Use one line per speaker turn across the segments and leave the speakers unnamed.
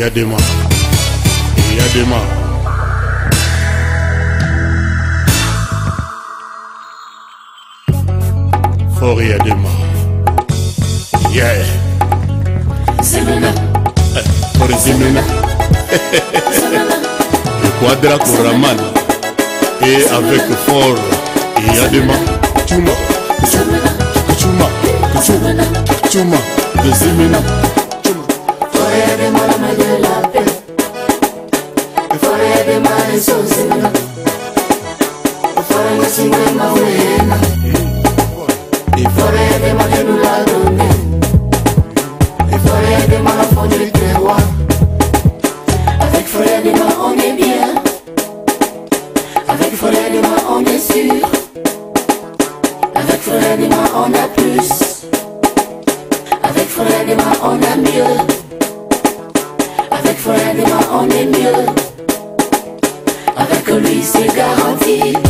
y a des mains. Et il y a des mains. Fort, il y a des mains. Yeah. Pour Zimena. Le quadra Koraman. Et avec fort, il y a des mains. Tchuma. Tchuma. Tchuma. Tchuma. De Zimena.
Avec forêt de mal on a plus. Avec de mal on a mieux. On est mieux. Avec lui, c'est garanti.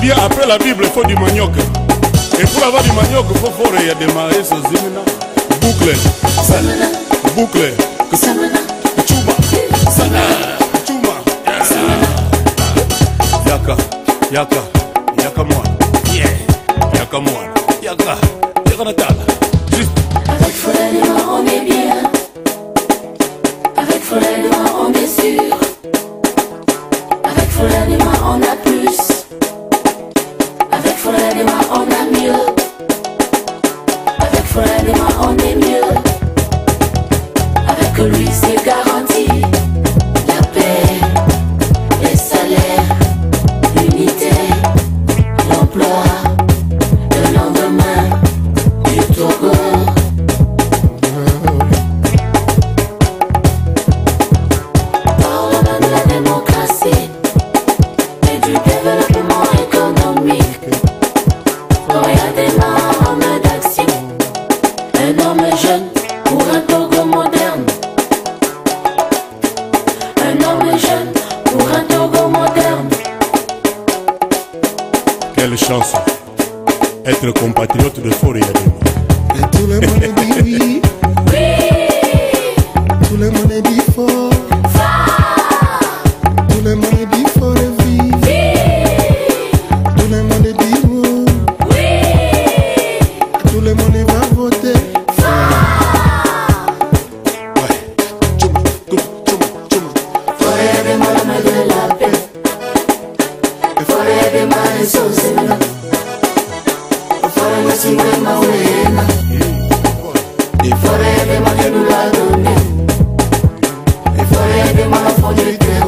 bien,
après la Bible, il faut du manioc. Et pour avoir du manioc, il faut fort, il y a des marais sur Zimina. Boucle,
Samana,
boucle,
samana,
Tchuma,
samana,
Tchuma.
samana.
Yaka, yaka, yaka moi. Yeah, yaka moi. Yaka, yaka natala. Juste,
Avec des mains, on est bien. Avec Forêt des forever, my only mule. Un homme jeune pour un Togo moderne.
quelle chance. Être compatriote de Fort
Fare sosena Fare la singla ma uena Di fare le ma che nulla donne Di fare le
ma la foglia di te